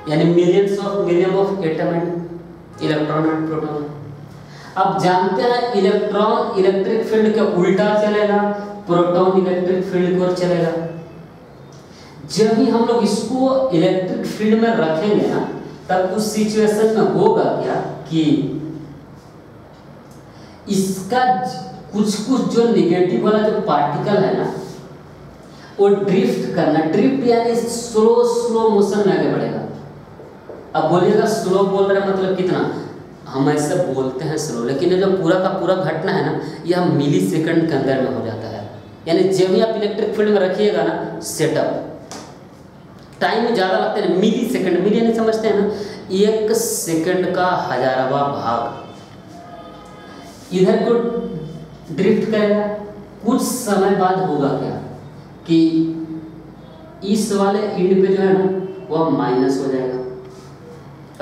यानी millions of million of atom and electron and proton अब जानते हैं इलेक्ट्रॉन इलेक्ट्रिक फ़ील्ड के उल्टा चलेगा, प्रोटॉन इलेक्ट्रिक फ़ील्ड की ओर चलेगा। जब भी हम लोग इसको इलेक्ट्रिक फ़ील्ड में रखेंगे ना, तब उस सिचुएशन में होगा क्या कि इसका कुछ कुछ जो निगेटिव वाला जो पार्टिकल है ना, वो ड्रिफ्ट करना ड्रिफ्ट यानी स्लो स्लो मोशन में आगे बढ़ेगा। अब बोलिएगा स्लो बोल रहे मतलब कितना? हम ऐसे बोलते हैं स्लो लेकिन ये जो पूरा का पूरा घटना है ना, यह मिली सेकंड के अंदर में हो जाता है। यानी जब भी आप इलेक्ट्रिक फ़ील्ड में रखिएगा ना सेटअप टाइम ज़्यादा लगते हैं मिली सेकंड मिली यानी समझते हैं ना, एक सेकंड का हजारवा भाग। इधर को ड्रिफ्ट करेगा, कुछ समय बाद होगा क्या? कि इस वाले एंड पे जो है ना, वह माइनस हो जाएगा।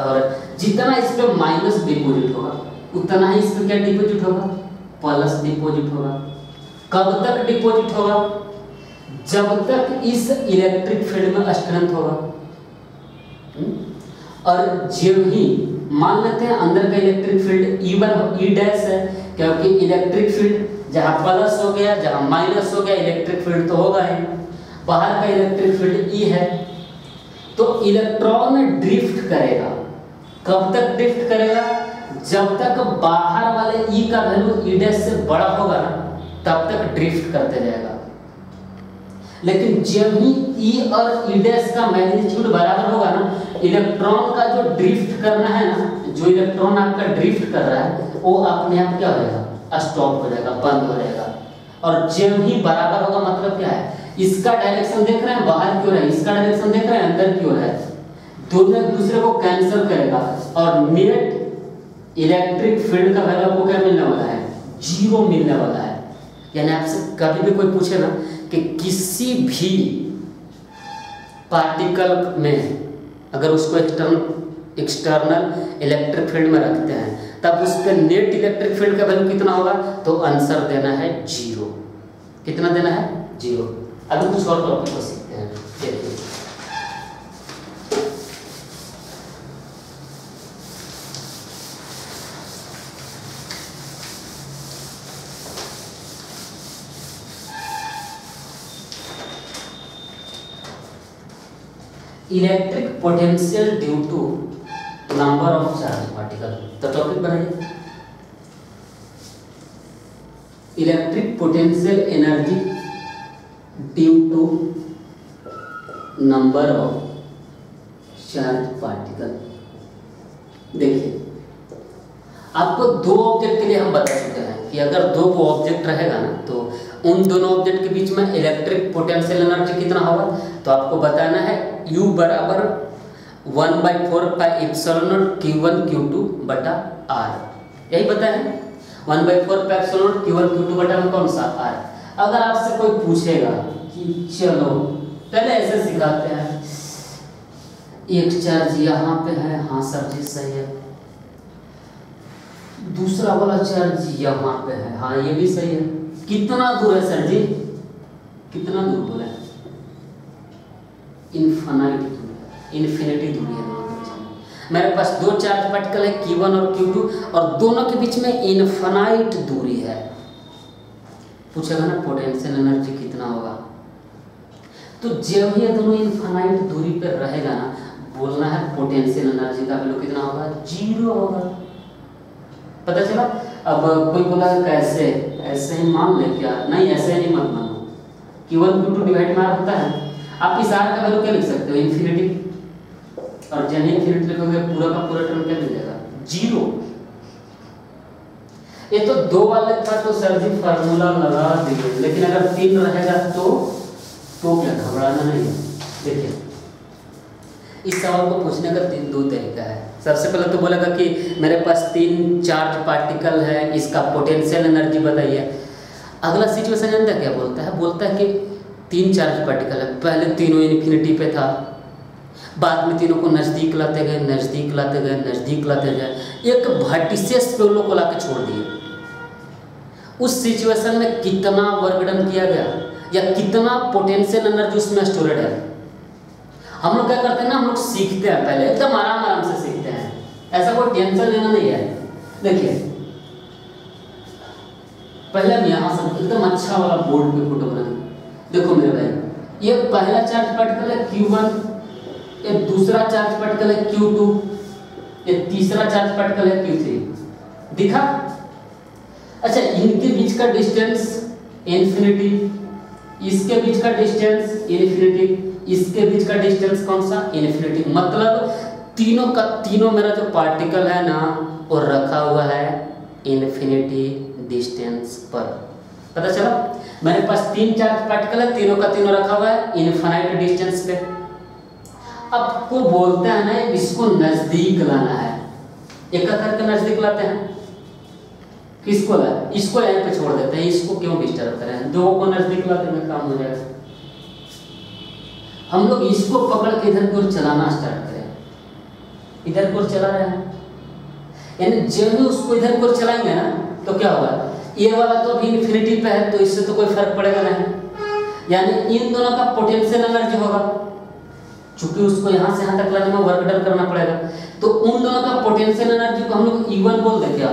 और जितना इस पे माइनस डिपॉजिट होगा, उतना ही इस पे क्या डिपॉजिट होगा? प्लस डिपॉजिट होगा। कब तक डिपॉजिट होगा? जब तक इस इलेक्ट्रिक फ़ील्ड में स्ट्रेंथ होगा। हम्म? और जब ही, मान लेते हैं अंदर का electric field E one E dash है, क्योंकि इलेक्ट्रिक फ़ील्ड जहाँ प्लस हो गया, जहाँ माइनस हो गया इलेक्ट्रिक फ़ील्ड तो होगा ही। बाहर का इलेक्ट्रिक फ़ील्ड ई है। तो इलेक्ट्रॉन ड्रिफ्ट करेगा। कब तक ड्रिफ्ट करेगा? जब तक बाहर वाले ई का वैल्यू ई डैश से बड़ा होगा ना, तब तक ड्रिफ्ट करते जाएगा। लेकिन जब ही ई और ई डैश का मैग्नीट्यूड बराबर होगा ना इलेक्ट्रॉन का जो ड्रिफ्ट करना है ना, जो इलेक्ट्रॉन आपका ड्रिफ्ट कर रहा है, वो अपने आप क्या हो जाएगा? स्टॉप हो जाएगा, बंद हो जाएगा। और जब ही बराबर होगा मतलब क्या है? इसका डायरेक्शन देख रहे हैं, बाहर क्यों है? इसका डायरेक्शन देख रहे हैं, अंदर क्यों है? दोनों एक दूसरे को कैंसिल करेगा और नेट इलेक्ट्रिक फ़ील्ड का वैल्यू आपको क्या मिलने वाला है? ज़ीरो मिलने वाला है। यानी आपसे कभी भी कोई पूछे ना कि किसी भी पार्टिकल में अगर उसको एक्सटर्नल एक्सटर्नल इलेक्ट्रिक फ़ील्ड में रखते हैं, तब उस पर नेट इलेक्ट्रिक फ़ील्ड का वैल्यू कितना होगा? तो आंसर देना है ज़ीरो। कितना देना है? ज़ीरो। अभी कुछ और टॉपिक को सीखते हैं। देखिए। Electric potential due to number of charge particle तो टॉपिक बनाइए। Electric potential energy due to number of charge particle देखिए, आपको दो ऑब्जेक्ट के लिए हम बता चुके हैं कि अगर दो ऑब्जेक्ट रहेगा ना तो उन दोनों ऑब्जेक्ट के बीच में इलेक्ट्रिक पोटेंशियल एनर्जी कितना होगा? तो आपको बताना है U बराबर one by four pi epsilon naught Q one Q two बटा आर यही पता है? One by four pi epsilon naught Q one Q two बटा कौन सा आर अगर आपसे कोई पूछेगा कि चलो, पहले ऐसे सिखाते हैं। एक चार्ज यहाँ पे है हाँ सर जी, सही है। दूसरा वाला चार्ज यहाँ पे है हाँ ये भी सही है। कितना दूर है सर जी? कितना दूर बोला? इन्फानाइट दूरी इन्फिनिटी दूरी है मेरे पास दो चार्ज पार्टिकल है Q1 और Q2 और दोनों के बीच में इन्फानाइट दूरी है। पूछेगा ना पोटेंशियल एनर्जी कितना होगा? तो जब ये दोनों इन्फानाइट दूरी पर रहेगा ना, बोलना है पोटेंशियल एनर्जी का वैल्यू कितना होगा? ज़ीरो होगा। पता चला? अब कोई बोला कैसे? ऐसे ही मान ले क्या? नहीं, ऐसे नहीं मत मानो। Q1 Q2 डिवाइड में होता है। आप इस आर का वैल्यू क्या लिख सकते हो? इन्फिनिटी और जब इन्फिनिटी लिखोगे, पूरा का पूरा टर्म क्या मिल जाएगा? ज़ीरो ये तो दो वाले था तो सर जी फार्मूला लगा दिए लेकिन अगर तीन रहेगा तो तो क्या घबराना नहीं है? देखिए, इस सवाल को पूछने का तीन दो तरीका है। सबसे पहले तो बोलेगा कि मेरे पास तीन चार्ज पार्टिकल है, इसका पोटेंशियल एनर्जी बताइए। अगला सिचुएशन जानता क्या बोलता है? बोलता है कि तीन चार्ज पार्टिकल है। पहले तीनों इन्फिनिटी पे था। बाद में तीनों को नज़दीक लाते गए, नज़दीक लाते गए, नज़दीक लाते गए। एक वर्टिसेस पे उन को ला छोड़ दिए। उस सिचुएशन में कितना वर्क किया गया? या कितना पोटेंशियल एनर्जी उसमें स्टोरेड है? हम लोग क्या करते हैं ना, हम लोग सीखते हैं पहले। एकदम आराम आराम से सीखते हैं। ऐसा कोई टेंशन लेना नहीं है। देखिए, पहले हम यहाँ से एकदम अच्छा वाला बोर्ड पे फ़ोटो बनाएँगे देखो मेरे भाई, ये पहला चार्ज पार्टिकल है Q1 ये दूसरा चार्ज पार्टिकल है Q2 ये तीसरा चार्ज पार्टिकल है Q3 दिखा? अच्छा इनके बीच का डिस्टेंस इन्फिनिटी इसके बीच का डिस्टेंस इन्फिनिटी इसके बीच का डिस्टेंस कौन सा? इन्फिनिटी मतलब तीनों का, तीनों मेरा जो पार्टिकल है ना, वो रखा हुआ है इन्फिनिटी डिस्टेंस पर। पता चला? मेरे पास तीन चार पार्टिकल है, तीनों का तीनों रखा हुआ है इनफाइनाइट डिस्टेंस पे। अब को बोलते हैं ना, इसको नज़दीक लाना है। एक करके नज़दीक लाते हैं। किसको ला इसको यहाँ पे छोड़ देते हैं, इसको क्यों डिस्टर्ब करें? दो को नज़दीक ला देंगे काम हो जाएगा। हम लोग इसको पकड़ के इधर की ओर चलाना स्टार्ट करें। इधर की ओर चला रहे हैं। यानी जब भी उसको इधर की ओर चलाएँगे ना तो क्या होगा? ये वाला तो अभी इन्फिनिटी पे है तो इससे तो कोई फ़र्क पड़ेगा नहीं। यानी इन दोनों का पोटेंशियल एनर्जी होगा, चूँकि उसको यहाँ से यहाँ तक लाने में वर्क डन करना पड़ेगा। तो उन दोनों का पोटेंशियल एनर्जी को हम लोग E1 बोल दें क्या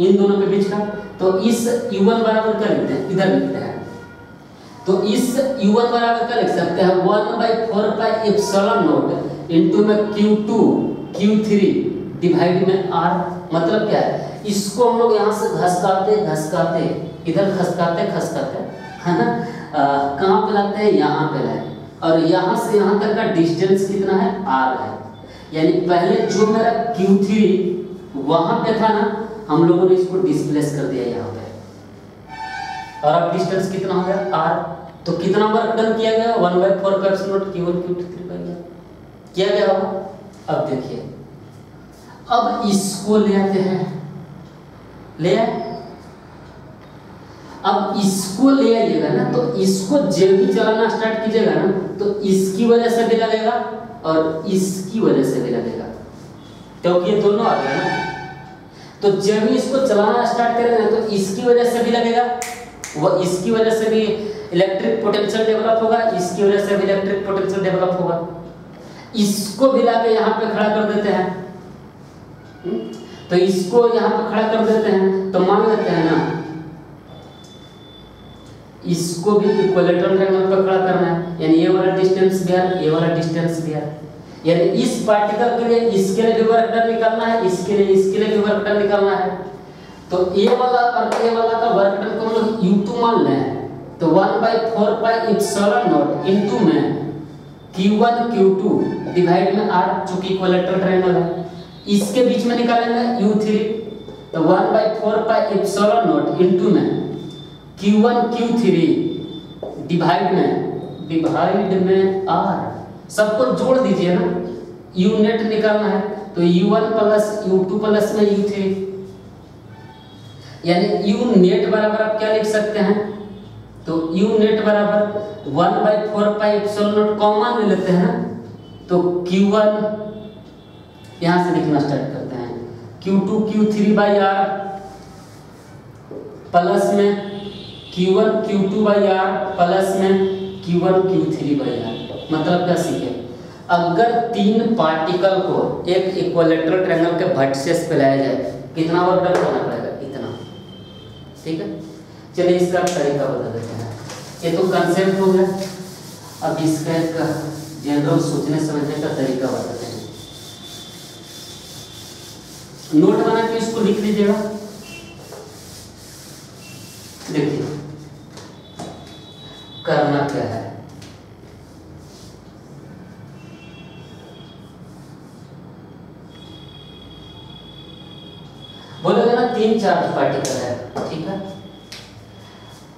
इन दोनों के बीच का तो इस U1 बराबर क्या लिखते हैं, इधर लिखते हैं। तो इस U1 बराबर क्या लिख सकते हैं one by four pi epsilon naught into में Q2 Q3 डिवाइड में R मतलब क्या है? इसको हम लोग यहाँ से घसकाते घसकाते, इधर खसकाते खसकाते है ना? कहाँ पे लाते हैं? यहाँ पे लाए और यहाँ से यहाँ तक का डिस्टेंस कितना है? R है। यानी पहले जो मेरा Q3 वहाँ पे था ना, हम लोगों ने इसको डिस्प्लेस कर दिया यहाँ पे। और अब डिस्टेंस कितना हो गया? R तो कितना वर्क डन किया गया? वन बाई फोर का Q1 Q2 Q3 पाई किया गया होगा? अब देखिए। अब इसको ले आते हैं। ले आए। अब इसको ले आइएगा ना तो इसको जब भी चलाना स्टार्ट कीजिएगा ना तो इसकी वजह से भी लगेगा और इसकी वजह से भी लगेगा। क्योंकि ये दोनों आ गए ना। तो जब भी इसको चलाना स्टार्ट करेंगे तो इसकी वजह से भी लगेगा, वो इसकी वजह से भी इलेक्ट्रिक पोटेंशियल डेवलप होगा, इसकी वजह से भी इलेक्ट्रिक पोटेंशियल डेवलप होगा। इसको भी लाके यहाँ पे खड़ा कर देते हैं। हुँ? तो इसको यहाँ पर खड़ा कर देते हैं तो मान लेते हैं ना, इसको भी इक्विलेटरल ट्रायंगल पे खड़ा करना है, यानी ये वाला डिस्टेंस भी है, ये वाला डिस्टेंस भी है। यानी इस पार्टिकल के लिए इसके लिए भी वर्क डन निकालना है, इसके लिए इसके लिए भी वर्क डन निकालना है। तो ए वाला और ए वाला का वर्क डन को हम लोग u2 मान लें तो 1 by 4 pi epsilon naught into में q1 q2 डिवाइड में r चूँकि इक्विलेटरल ट्रायंगल है। इसके बीच में निकालेंगे u3 तो 1 by 4 pi epsilon naught into में q1 q3 डिवाइड में डिवाइड में r सबको जोड़ दीजिए ना। U नेट निकालना है तो u1 प्लस u2 प्लस में u3 यानी u नेट बराबर आप क्या लिख सकते हैं? तो u नेट बराबर 1 by four pi epsilon naught common ले लेते हैं ना। तो q1 यहाँ से लिखना स्टार्ट करते हैं। Q2 q3 by r plus में q1 q2 by r plus में q1 q3 बाई r मतलब क्या सीखे? अगर तीन पार्टिकल को एक इक्विलेटरल ट्रायंगल के वर्टिसेस पे लाया जाए, कितना वर्क डन करना पड़ेगा? इतना। ठीक है? चलिए इसका तरीका बता देते हैं। ये तो कंसेप्ट हो गया। अब इसका जनरल सोचने समझने का तरीका बताते हैं नोट बना के इसको लिख लीजिएगा। देखिए, करना क्या है? बोलेगा ना, तीन चार्ज पार्टिकल है, ठीक है?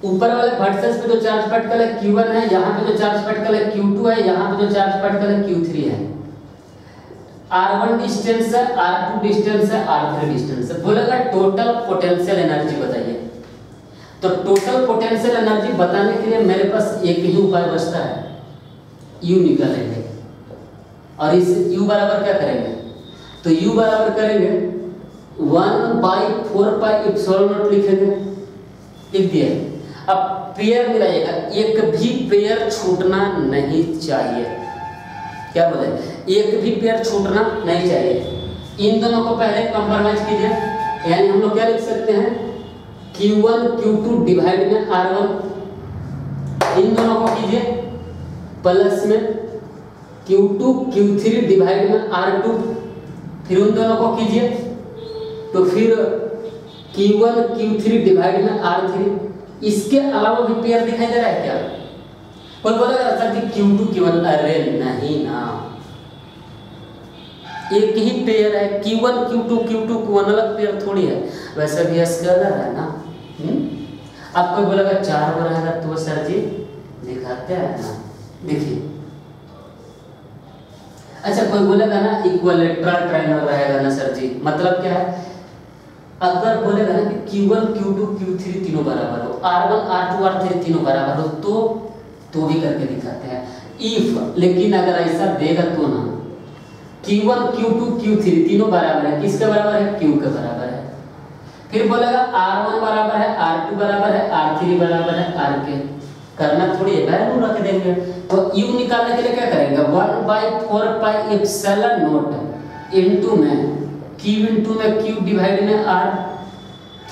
ऊपर वाले वर्टिसेस पे जो चार्ज पार्टिकल है Q1 है, यहाँ पे जो चार्ज पार्टिकल है Q2 है, यहाँ पे जो चार्ज पार्टिकल है Q3 है। R1 डिस्टेंस है R2 डिस्टेंस है R3 डिस्टेंस है। बोलेगा टोटल पोटेंशियल एनर्जी बताइए। तो टोटल पोटेंशियल एनर्जी बताने के लिए मेरे पास एक ही उपाय बचता है। U निकालेंगे। और इस U बराबर क्या करेंगे? तो U बराबर करेंगे one by four pi epsilon naught लिखेंगे लिख दिया। अब पेयर मिलाइएगा। एक भी पेयर छूटना नहीं चाहिए। क्या बोले? एक भी पेयर छूटना नहीं चाहिए। इन दोनों को पहले कंप्रोमाइज कीजिए। यानी हम लोग क्या लिख सकते हैं? Q1 Q2 डिवाइड में R1 इन दोनों को कीजिए। प्लस में Q2 Q3 डिवाइड में R2 फिर उन दोनों को कीजिए। तो फिर Q one Q three divide में आर थ्री इसके अलावा भी पेयर दिखाई दे रहा है क्या? कोई बोलेगा sir ji Q two Q one अरे नहीं ना। एक ही पेयर है Q one Q two Q two Q one अलग पेयर थोड़ी है। वैसे भी एस के अलग है ना? हुँ? अब कोई बोलेगा चार बार रहेगा तो सर जी दिखाते हैं ना। देखिए। अच्छा कोई बोलेगा ना इक्वलेटरल ट्रायंगल रहेगा ना सर जी? मतलब क्या है? अगर बोलेगा ना कि Q1, Q2, Q3 तीनों बराबर हो R1, R2, R3 तीनों बराबर हो तो तो भी करके दिखाते हैं। इफ़ लेकिन अगर ऐसा देगा तो ना। Q1, Q2, Q3 तीनों बराबर है। किसके बराबर है? Q के बराबर है। फिर बोलेगा R1 बराबर है R2 बराबर है R3 बराबर है R के करना थोड़ी है वैल्यू रख देंगे। तो u निकालने के लिए क्या करेंगे? One by four pi epsilon naught into में q इनटू में q डिवाइड में r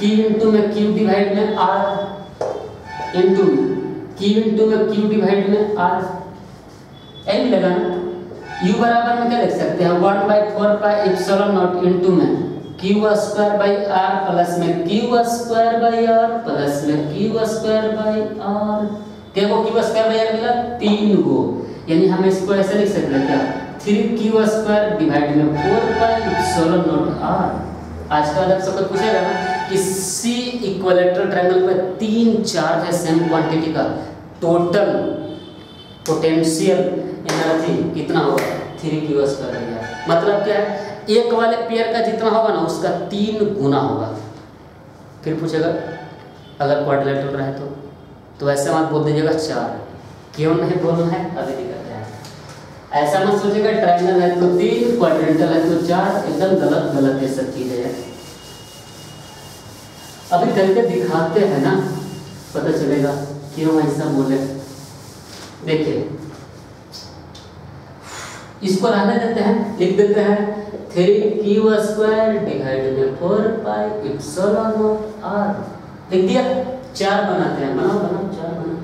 q इनटू में q डिवाइड में r इनटू में q इनटू में q डिवाइड में r एन लगाना। U बराबर में क्या लिख सकते हैं? One by four pi epsilon naught into में। q square by r plus में। q square by r plus में। q स्क्वायर बाई r क्या को q स्क्वायर बाई r मिला तीन गो। यानी हम इसको ऐसे लिख सकते हैं क्या? थ्री क्यू स्क्वायर डिवाइड में four pi epsilon naught r आज का जब सबको पूछेगा ना कि सी इक्विलेटरल ट्रायंगल पे तीन चार्ज है सेम क्वांटिटी का। टोटल पोटेंशियल एनर्जी कितना होगा? थ्री क्यू स्क्वायर हो गया मतलब क्या है? एक वाले पेयर का जितना होगा ना, उसका तीन गुना होगा। फिर पूछेगा, अगर क्वाड्रिलेटरल रहे तो? तो ऐसा मत बोल दीजिएगा, चार। क्यों नहीं बोलना है? अभी दिखाते हैं ऐसा मत सोचिएगा ट्रायंगल है तो तीन क्वाड्रेंटल है तो चार। एकदम गलत गलत ये सब चीज़ें हैं। अभी करके दिखाते हैं ना, पता चलेगा क्यों ऐसा बोले। देखिए इसको रहने देते हैं? लिख देते हैं थ्री क्यू स्क्वायर डिवाइड में four pi epsilon naught R लिख दिया? चार बनाते हैं बनाओ बनाओ चार बनाओ।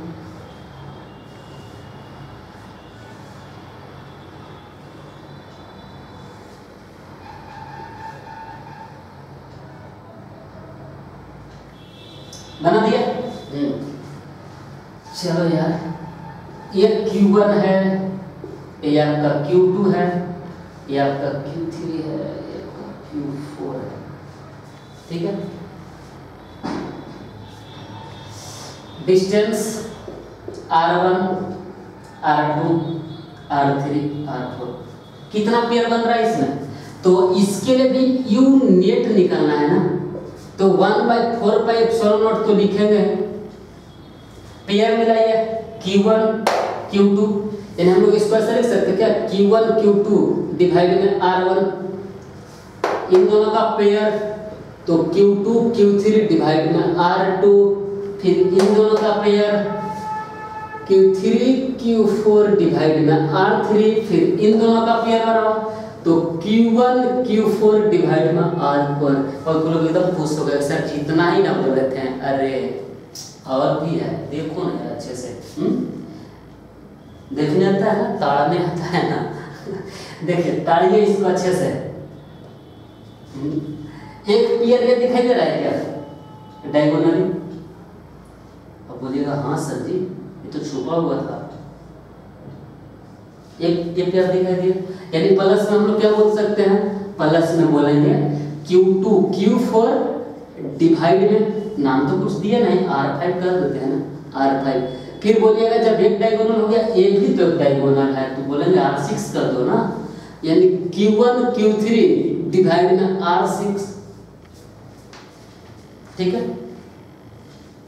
बना दिया? हम्म। चलो यार ये Q1 है। ये आपका Q2 है, ये आपका Q3 है, ये आपका Q4 है। ठीक है? Distance R1 R2 R3 R4 कितना पेयर बन रहा है इसमें? तो इसके लिए भी यू नेट निकालना है ना? तो one by four by epsilon naught तो लिखेंगे। पेयर मिलाइए। Q1 Q2 यानी हम लोग इसको ऐसे लिख सकते हैं क्या? Q1 Q2 डिवाइड में R1 इन दोनों का पेयर तो Q2 Q3 डिवाइड में R2 फिर इन दोनों का पेयर Q3 Q4 डिवाइड में R3 फिर इन दोनों का पेयर बनाओ तो Q1 Q4 डिवाइड में R4 और लोग एकदम खुश हो गए, सर, जितना ही ना बोल रहे थे अरे, और भी है, देखो ना अच्छे से हम्म? देखने आता है ना, ताड़ने आता है ना। देखिए, ताड़िए इसको अच्छे से? एक पेयर ये दिखाई दे रहा है क्या? डायगोनली अब बोलिएगा हाँ सर जी, ये तो छुपा हुआ था। एक ये पेयर दिखाई दिया। यानी प्लस में हम लोग क्या बोल सकते हैं? प्लस में बोलेंगे Q2 Q4 डिवाइड में नाम तो कुछ दिया नहीं R5 कर देते हैं ना। R5 फिर बोलिएगा, जब एक डायगोनल हो गया, एक भी तो डायगोनल है। तो बोलेंगे R6 कर दो ना। यानी Q1 Q3 डिवाइड में R6 ठीक है?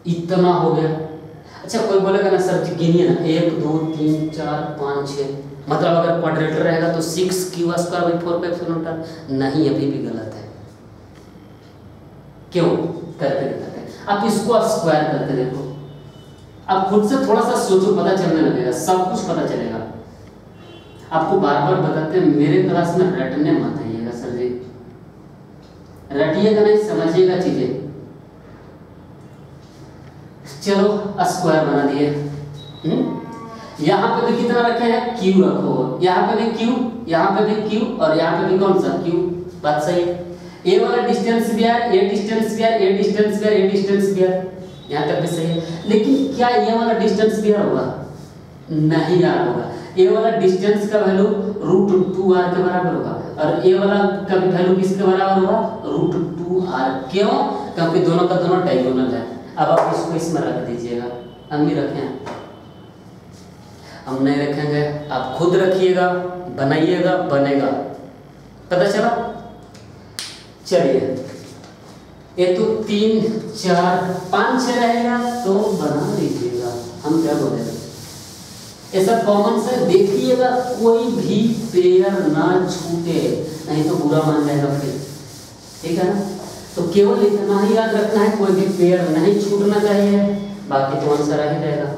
इतना हो गया। अच्छा कोई बोलेगा ना, सर जी गिनिए ना। एक, दो, तीन, चार, पाँच, छः। मतलब अगर क्वाड्रेटर रहेगा तो six Q square by four pi kilometre नहीं, अभी भी गलत है। क्यों? करके दिखाते हैं। आप इसको स्क्वायर करके देखो। आप खुद से थोड़ा सा सोचो, पता चलने लगेगा, सब कुछ पता चलेगा। आपको बार बार बताते हैं, मेरे क्लास में रटने मत आइएगा, सर जी। रटिएगा नहीं, समझिएगा चीज़ें। चलो स्क्वायर बना दिए। हम्म? यहाँ पे भी कितना रखे हैं? क्यू रखो। यहाँ पे भी क्यू यहाँ पे भी क्यू और यहाँ पे भी कौन सा? क्यू बात सही है। ए वाला डिस्टेंस भी यार ए डिस्टेंस भी यार ए डिस्टेंस भी यार ए डिस्टेंस भी यार यहाँ तक भी सही है। लेकिन क्या ये वाला डिस्टेंस भी होगा? नहीं यार होगा। ए वाला डिस्टेंस का वैल्यू रूट टू आर के बराबर होगा। और ए वाला का वैल्यू किसके बराबर होगा? रूट टू आर क्यों? क्योंकि दोनों का दोनों डायगोनल है। अब आप इसको इसमें रख दीजिएगा। हम भी रखें हम नहीं रखेंगे। आप खुद रखिएगा, बनाइएगा, बनेगा। पता चला? चलिए। ये तो तीन, चार, पाँच रहेगा तो बना लीजिएगा। हम क्या बोलेंगे ऐसा कॉमन से देखिएगा, कोई भी पेयर ना छूटे। नहीं तो बुरा मान जाएगा फिर। ठीक है ना? तो केवल इतना ही याद रखना है, कोई भी पेयर नहीं छूटना चाहिए, बाकी तो आंसर आ ही जाएगा।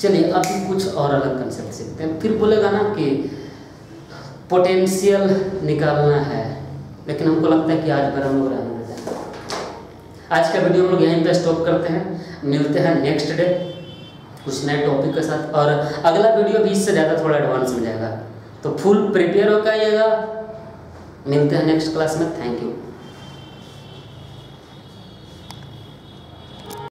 चलिए अब कुछ और अलग कंसेप्ट सीखते हैं। फिर बोलेगा ना कि पोटेंशियल निकालना है। लेकिन हमको लगता है कि आज पर हम लोग रहने हैं। आज का वीडियो हम लोग यहीं पर स्टॉप करते हैं। मिलते हैं नेक्स्ट डे कुछ नए टॉपिक के साथ। और अगला वीडियो भी इससे ज़्यादा थोड़ा एडवांस मिलेगा जाएगा। तो फुल प्रिपेयर होकर आइएगा। मिलते हैं नेक्स्ट क्लास में। Thank you